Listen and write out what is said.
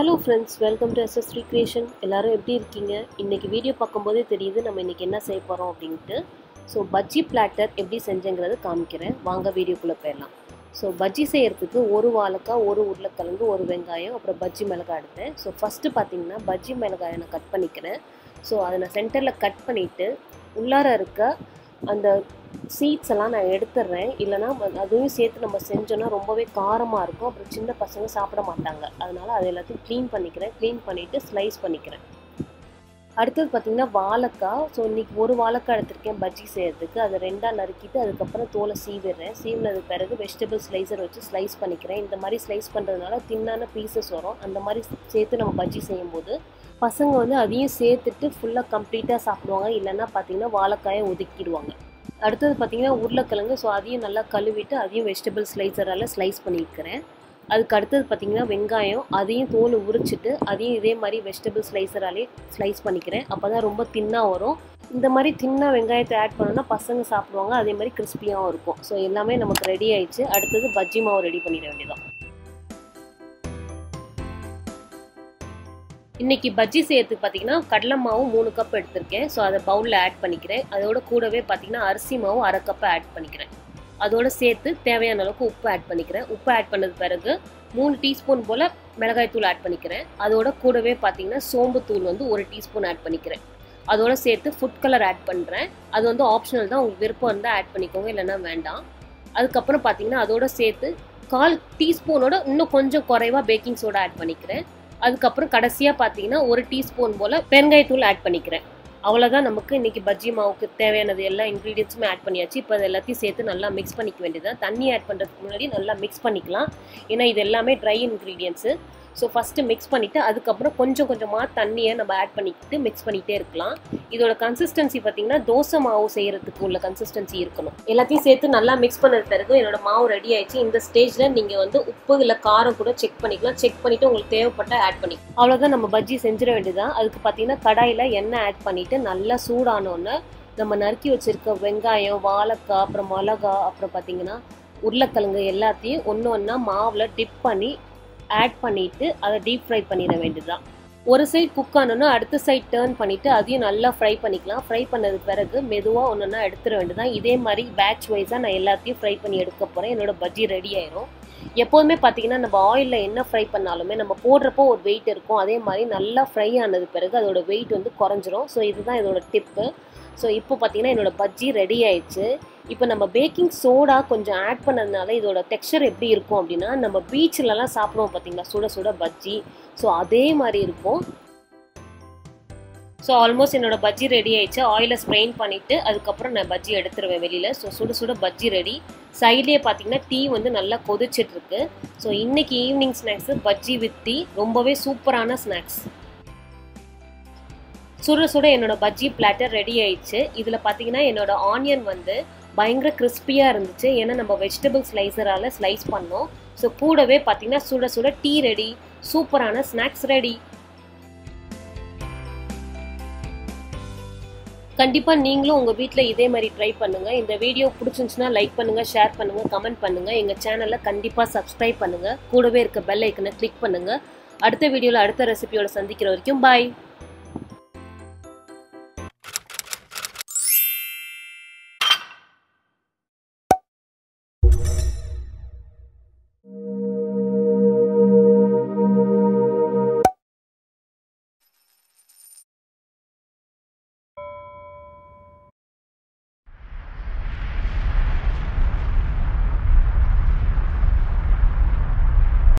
Hello friends welcome to SS recreation எல்லாரும் எப்படி இருக்கீங்க? இன்றைக்கி வீடியோ பார்க்கும்போதே தெரியுது நம்ம இன்றைக்கி என்ன செய்ய போகிறோம் அப்படின்ட்டு. ஸோ பஜ்ஜி பிளாட்டர் எப்படி செஞ்சேங்கிறது காமிக்கிறேன். வாங்க வீடியோக்குள்ளே போயிடலாம். ஸோ பஜ்ஜி செய்கிறதுக்கு ஒரு வாழைக்காய் ஒரு உருளைக்கிழங்கு ஒரு வெங்காயம் அப்புறம் பஜ்ஜி மிளகாய் எடுத்தேன். ஸோ ஃபஸ்ட்டு பார்த்தீங்கன்னா பஜ்ஜி மிளகாயை நான் கட் பண்ணிக்கிறேன். ஸோ அதை நான் சென்டரில் கட் பண்ணிவிட்டு உள்ளார இருக்க அந்த சீட்ஸ் எல்லாம் நான் எடுத்துடுறேன் இல்லைனா அதுவும் சேர்த்து நம்ம செஞ்சோன்னா ரொம்பவே காரமாக இருக்கும். அப்புறம் சின்ன பசங்க சாப்பிட மாட்டாங்க. அதனால் அது எல்லாத்தையும் க்ளீன் பண்ணிக்கிறேன். க்ளீன் பண்ணிவிட்டு ஸ்லைஸ் பண்ணிக்கிறேன். அடுத்தது பார்த்திங்கன்னா வாழைக்காய். ஸோ இன்றைக்கி ஒரு வாழைக்காய் எடுத்திருக்கேன் பஜ்ஜி செய்கிறதுக்கு அதை ரெண்டாக நறுக்கிட்டு அதுக்கப்புறம் தோலை சீவிடுறேன். சீவினதுக்கு பிறகு வெஜிடபிள் ஸ்லைசர் வச்சு ஸ்லைஸ் பண்ணிக்கிறேன். இந்த மாதிரி ஸ்லைஸ் பண்ணுறதுனால தின்னான பீசஸ் வரும். அந்த மாதிரி சேர்த்து நம்ம பஜ்ஜி செய்யும்போது பசங்க வந்து அதையும் சேர்த்துட்டு ஃபுல்லாக கம்ப்ளீட்டாக சாப்பிடுவாங்க. இல்லைன்னா பார்த்தீங்கன்னா வாழைக்காயை ஒதுக்கிடுவாங்க. அடுத்தது பார்த்தீங்கன்னா உருளைக்கிழங்கு. ஸோ அதையும் நல்லா கழுவிட்டு அதையும் வெஜிடபிள் ஸ்லைசரால் ஸ்லைஸ் பண்ணியிருக்கிறேன் அதுக்கு அடுத்தது பார்த்தீங்கன்னா வெங்காயம் அதையும் தோல் உரிச்சிட்டு அதையும் இதே மாதிரி வெஜிடபிள் ஸ்லைசராலே ஸ்லைஸ் பண்ணிக்கிறேன். அப்போ தான் ரொம்ப தின்னாக வரும். இந்த மாதிரி தின்னாக வெங்காயத்தை ஆட் பண்ணோன்னா பசங்க சாப்பிடுவாங்க அதே மாதிரி கிறிஸ்பியாகவும் இருக்கும். ஸோ எல்லாமே நமக்கு ரெடி ஆயிடுச்சு. அடுத்தது பஜ்ஜி மாவு ரெடி பண்ணிட வேண்டியதான் இன்றைக்கி பஜ்ஜி செய்யறதுக்கு பார்த்தீங்கன்னா கடலை மாவு மூணு கப் எடுத்திருக்கேன். ஸோ அதை பவுலில் ஆட் பண்ணிக்கிறேன். அதோட கூடவே பார்த்தீங்கன்னா அரிசி மாவு அரை கப்பை ஆட் பண்ணிக்கிறேன். அதோட சேர்த்து தேவையான அளவுக்கு உப்பு ஆட் பண்ணிக்கிறேன். உப்பு ஆட் பண்ணது பிறகு மூணு டீஸ்பூன் போல் மிளகாய் தூள் ஆட் பண்ணிக்கிறேன். அதோட கூடவே பார்த்தீங்கன்னா சோம்பு தூள் வந்து ஒரு டீஸ்பூன் ஆட் பண்ணிக்கிறேன். அதோட சேர்த்து ஃபுட் கலர் ஆட் பண்ணுறேன் அது வந்து ஆப்ஷனல் தான். உங்களுக்கு விருப்பம் இருந்தால் ஆட் பண்ணிக்கோங்க. இல்லைன்னா வேண்டாம். அதுக்கப்புறம் பார்த்தீங்கன்னா அதோட சேர்த்து கால் டீஸ்பூனோட இன்னும் கொஞ்சம் குறைவாக பேக்கிங் சோடா ஆட் பண்ணிக்கிறேன். அதுக்கப்புறம் கடைசியாக பார்த்தீங்கன்னா ஒரு டீஸ்பூன் போல் பெருங்காயத்தூள் ஆட் பண்ணிக்கிறேன். அவ்வளோதான் நமக்கு. இன்றைக்கி பஜ்ஜி மாவுக்கு தேவையானது எல்லா இன்க்ரீடியன்ஸுமே ஆட் பண்ணியாச்சு. இப்போ அது எல்லாத்தையும் சேர்த்து நல்லா மிக்ஸ் பண்ணிக்க வேண்டியது தான் தண்ணி ஆட் பண்ணுறதுக்கு முன்னாடி நல்லா மிக்ஸ் பண்ணிக்கலாம். ஏன்னா இது எல்லாமே dry ingredients so first mix பண்ணிவிட்டு அதுக்கப்புறம் கொஞ்சம் கொஞ்சமாக தண்ணியை நம்ம ஆட் பண்ணிக்கிட்டு மிக்ஸ் பண்ணிகிட்டே இருக்கலாம். இதோட கன்சிஸ்டன்சி பார்த்தீங்கன்னா தோசை மாவு செய்கிறதுக்கு உள்ள கன்சிஸ்டன்சி இருக்கணும். எல்லாத்தையும் சேர்த்து நல்லா மிக்ஸ் பண்ணது பிறகு என்னோடய மாவு ரெடி ஆயிடுச்சு. இந்த ஸ்டேஜில் நீங்கள் வந்து உப்பு இல்லை காரம் கூட செக் பண்ணிக்கலாம். செக் பண்ணிவிட்டு உங்களுக்கு தேவைப்பட்ட ஆட் பண்ணி அவ்வளோதான் நம்ம பஜ்ஜி செஞ்சிட வேண்டியதான் அதுக்கு பார்த்தீங்கன்னா கடாயில் எண்ணெய் ஆட் பண்ணிவிட்டு நல்லா சூடானோன்னு நம்ம நறுக்கி வச்சுருக்க வெங்காயம் வாழைக்காய் அப்புறம் மிளகா அப்புறம் பார்த்தீங்கன்னா உருளைக்கிழங்கு எல்லாத்தையும் ஒன்று ஒன்றா மாவில் டிப் பண்ணி ஆட் பண்ணிவிட்டு அதை டீப் ஃப்ரை பண்ணிட வேண்டியதுதான். ஒரு சைட் குக் ஆனோன்னா அடுத்த சைட் டேர்ன் பண்ணிவிட்டு அதையும் நல்லா ஃப்ரை பண்ணிக்கலாம். ஃப்ரை பண்ணது பிறகு மெதுவாக ஒன்றுன்னா எடுத்துட வேண்டியதான் இதே மாதிரி பேட்ச் வைஸாக நான் எல்லாத்தையும் ஃப்ரை பண்ணி எடுக்க போகிறேன் என்னோட பஜ்ஜி ரெடி ஆயிரும். எப்போதுமே பார்த்தீங்கன்னா நம்ம ஆயிலில் என்ன ஃப்ரை பண்ணாலுமே நம்ம போடுறப்போ ஒரு வெயிட் இருக்கும். அதே மாதிரி நல்லா ஃப்ரை ஆனது பிறகு அதோட வெயிட் வந்து குறைஞ்சிரும். ஸோ இதுதான் இதோட டிப்பு ஸோ இப்போ பார்த்தீங்கன்னா என்னோடய பஜ்ஜி ரெடி ஆயிடுச்சு. இப்போ நம்ம பேக்கிங் சோடா கொஞ்சம் ஆட் பண்ணதுனால இதோட டெக்ஸ்சர் எப்படி இருக்கும் அப்படின்னா நம்ம பீச்சிலலாம் சாப்பிடுவோம் பார்த்தீங்களா சுட சுட பஜ்ஜி. ஸோ அதே மாதிரி இருக்கும். ஸோ ஆல்மோஸ்ட் என்னோடய பஜ்ஜி ரெடி ஆயிடுச்சு. ஆயிலை ஸ்ப்ரெயின் பண்ணிவிட்டு அதுக்கப்புறம் நான் பஜ்ஜி எடுத்துருவேன் வெளியில். ஸோ சுட சுட பஜ்ஜி ரெடி சைட்லேயே பார்த்தீங்கன்னா டீ வந்து நல்லா கொதிச்சிட்ருக்கு ஸோ இன்றைக்கி evening snacks bajji with tea ரொம்பவே சூப்பரான ஸ்நாக்ஸ் சுட சுட என்னோட பஜ்ஜி பிளாட்டர் ரெடி ஆயிடுச்சு. இதில் பார்த்தீங்கன்னா என்னோட ஆனியன் வந்து பயங்கர கிறிஸ்பியாக இருந்துச்சு. ஏன்னா நம்ம வெஜிடபிள் ஸ்லைசரால் ஸ்லைஸ் பண்ணோம். ஸோ கூடவே பார்த்தீங்கன்னா சுட சுட டீ ரெடி சூப்பரான ஸ்நாக்ஸ் ரெடி கண்டிப்பாக நீங்களும் உங்கள் வீட்டில் இதே மாதிரி ட்ரை பண்ணுங்கள் இந்த வீடியோ பிடிச்சிருந்துச்சுன்னா லைக் பண்ணுங்கள் ஷேர் பண்ணுங்கள் கமெண்ட் பண்ணுங்கள் எங்கள் சேனலில் கண்டிப்பாக சப்ஸ்கிரைப் பண்ணுங்கள் கூடவே இருக்க பெல் ஐக்கனை கிளிக் பண்ணுங்கள் அடுத்த வீடியோவில் அடுத்த ரெசிபியோட சந்திக்கிற வரைக்கும் பாய்